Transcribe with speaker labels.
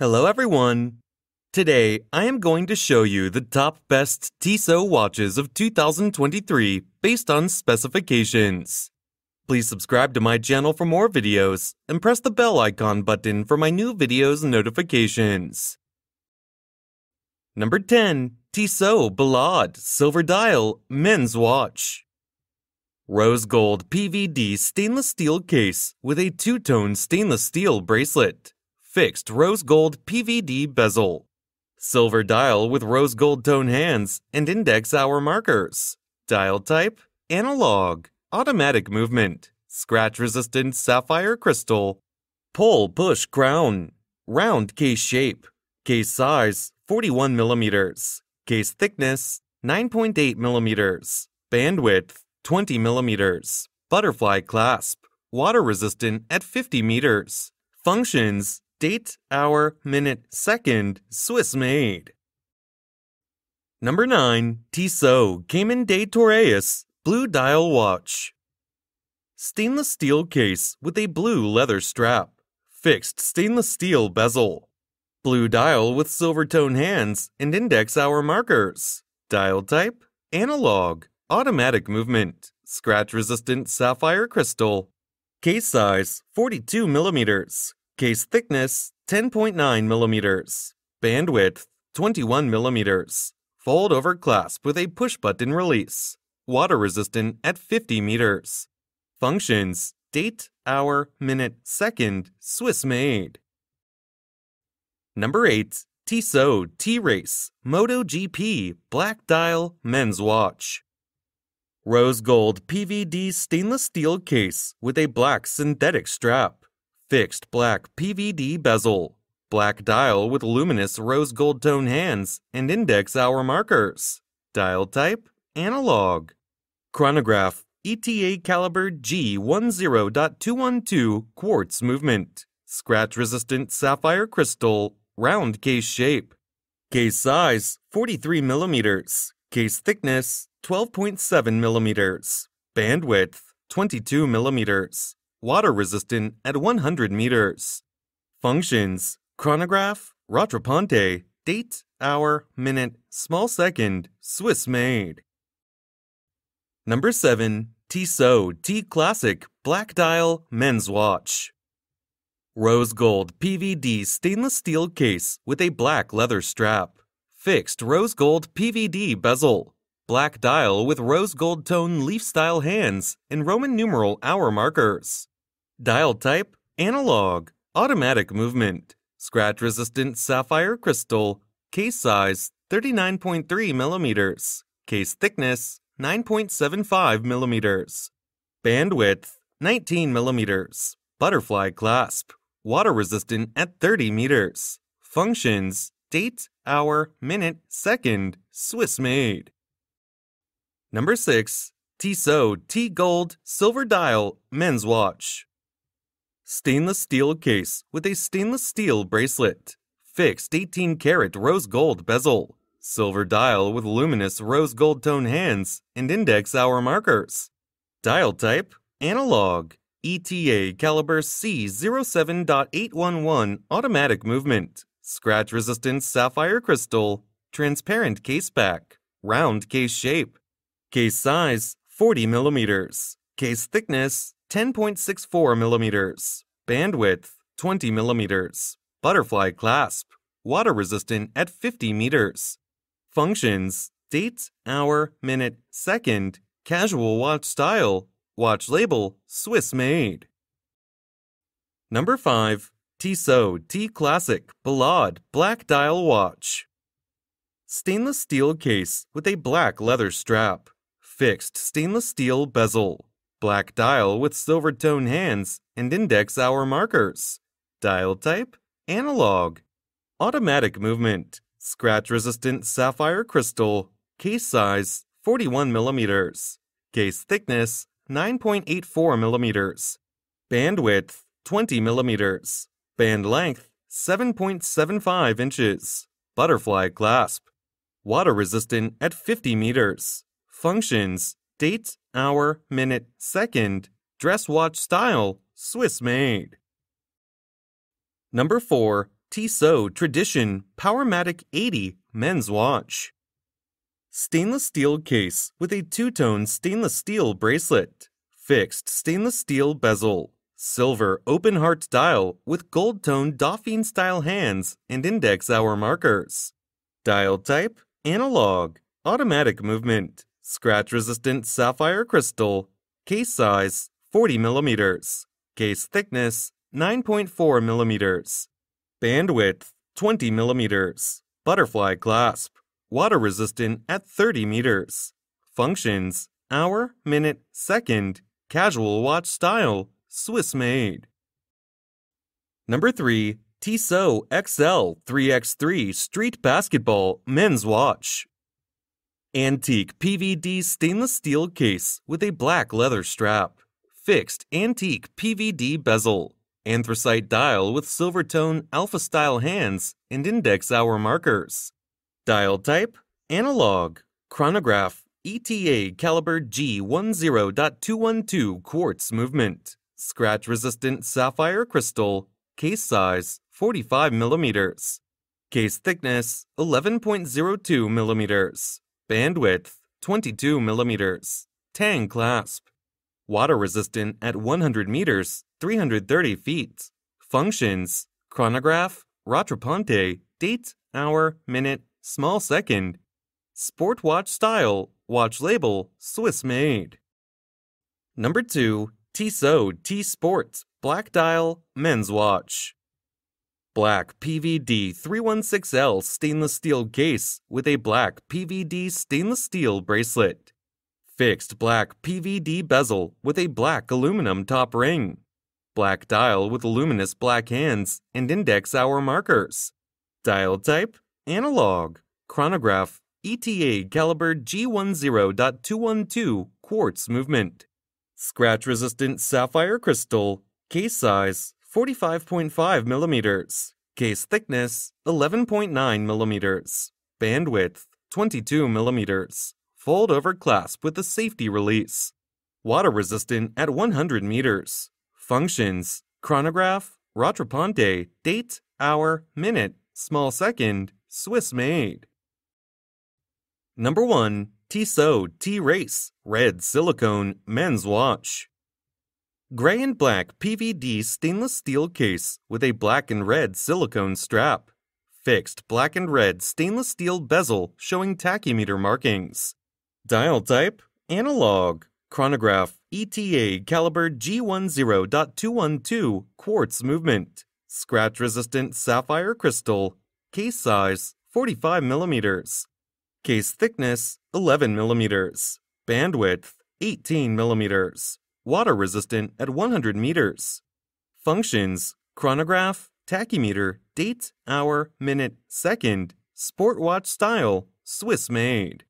Speaker 1: Hello everyone! Today, I am going to show you the top best Tissot watches of 2023 based on specifications. Please subscribe to my channel for more videos and press the bell icon button for my new videos notifications. Number 10. Tissot Ballade Silver Dial Men's Watch Rose gold PVD stainless steel case with a two-tone stainless steel bracelet. Fixed rose gold PVD bezel. Silver dial with rose gold tone hands and index hour markers. Dial type analog. Automatic movement. Scratch resistant sapphire crystal. Pull push crown. Round case shape. Case size 41 millimeters. Case thickness 9.8 millimeters. Bandwidth 20 millimeters. Butterfly clasp. Water resistant at 50 meters. Functions date, hour, minute, second, Swiss made. Number 9. Tissot Chemin des Tourelles, Blue Dial Watch. Stainless steel case with a blue leather strap. Fixed stainless steel bezel. Blue dial with silver tone hands and index hour markers. Dial type analog. Automatic movement. Scratch resistant sapphire crystal. Case size 42 millimeters. Case thickness 10.9 millimeters. Bandwidth 21 millimeters. Fold over clasp with a push button release. Water resistant at 50 meters. Functions date, hour, minute, second, Swiss made. Number 8. Tissot T Race Moto GP Black Dial Men's Watch. Rose gold PVD stainless steel case with a black synthetic strap. Fixed black PVD bezel. Black dial with luminous rose gold tone hands and index hour markers. Dial type analog. Chronograph ETA caliber G10.212 quartz movement. Scratch resistant sapphire crystal. Round case shape. Case size 43 millimeters. Case thickness 12.7 millimeters. Bandwidth 22 millimeters. Water resistant at 100 meters. Functions chronograph, Rattrapante, date, hour, minute, small second, Swiss made. Number 7. Tissot T Classic Black Dial Men's Watch. Rose gold PVD stainless steel case with a black leather strap. Fixed rose gold PVD bezel. Black dial with rose gold tone leaf style hands and Roman numeral hour markers. Dial type analog. Automatic movement. Scratch resistant sapphire crystal. Case size 39.3 millimeters. Case thickness 9.75 millimeters. Bandwidth 19 millimeters. Butterfly clasp. Water resistant at 30 meters. Functions date, hour, minute, second, Swiss made. Number 6. Tissot T Gold Silver Dial Men's Watch. Stainless steel case with a stainless steel bracelet. Fixed 18 karat rose gold bezel. Silver dial with luminous rose gold tone hands and index hour markers. Dial type analog. ETA caliber C07.811 automatic movement. Scratch resistant sapphire crystal. Transparent case back. Round case shape. Case size 40 millimeters. Case thickness 10.64 millimeters. Bandwidth 20 millimeters. Butterfly clasp. Water resistant at 50 meters. Functions date, hour, minute, second. Casual watch style. Watch label Swiss made. Number 5. Tissot T Classic Ballade Black Dial Watch. Stainless steel case with a black leather strap. Fixed stainless steel bezel. Black dial with silver tone hands and index hour markers. Dial type analog. Automatic movement. Scratch resistant sapphire crystal. Case size 41 millimeters. Case thickness 9.84 millimeters. Bandwidth 20 millimeters. Band length 7.75 inches. Butterfly clasp. Water resistant at 50 meters. Functions date, hour, minute, second, dress watch style, Swiss made. Number 4. Tissot Tradition Powermatic 80 Men's Watch. Stainless steel case with a two-tone stainless steel bracelet. Fixed stainless steel bezel. Silver open heart dial with gold tone Dauphine style hands and index hour markers. Dial type analog. Automatic movement. Scratch resistant sapphire crystal. Case size 40 millimeters. Case thickness 9.4 millimeters. Bandwidth 20 millimeters. Butterfly clasp. Water resistant at 30 meters. Functions hour, minute, second. Casual watch style. Swiss made. Number 3. Tissot XL 3x3 Street Basketball Men's Watch. Antique PVD stainless steel case with a black leather strap. Fixed antique PVD bezel. Anthracite dial with silver tone alpha style hands and index hour markers. Dial type analog. Chronograph ETA caliber G10.212 quartz movement. Scratch resistant sapphire crystal. Case size 45 millimeters. Case thickness 11.02 millimeters. Bandwidth 22 millimeters. Tang clasp. Water resistant at 100 meters, 330 feet. Functions chronograph, Rattrapante, date, hour, minute, small second. Sport watch style, watch label, Swiss made. Number 2. Tissot T Sports Black Dial Men's Watch. Black PVD 316L stainless steel case with a black PVD stainless steel bracelet. Fixed black PVD bezel with a black aluminum top ring. Black dial with luminous black hands and index hour markers. Dial type analog. Chronograph ETA caliber G10.212 quartz movement. Scratch resistant sapphire crystal. Case size 45.5 millimeters. Case thickness 11.9 millimeters. Bandwidth 22 millimeters. Fold over clasp with a safety release. Water resistant at 100 meters. Functions chronograph, Rattrapante, date, hour, minute, small second, Swiss made. Number 1. Tissot T-Race Red Silicone Men's Watch. Gray and black PVD stainless steel case with a black and red silicone strap. Fixed black and red stainless steel bezel showing tachymeter markings. Dial type analog. Chronograph ETA caliber G10.212 quartz movement. Scratch resistant sapphire crystal. Case size 45 millimeters. Case thickness 11 millimeters. Bandwidth 18 millimeters. Water resistant at 100 meters. Functions chronograph, tachymeter, date, hour, minute, second, sport watch style, Swiss made.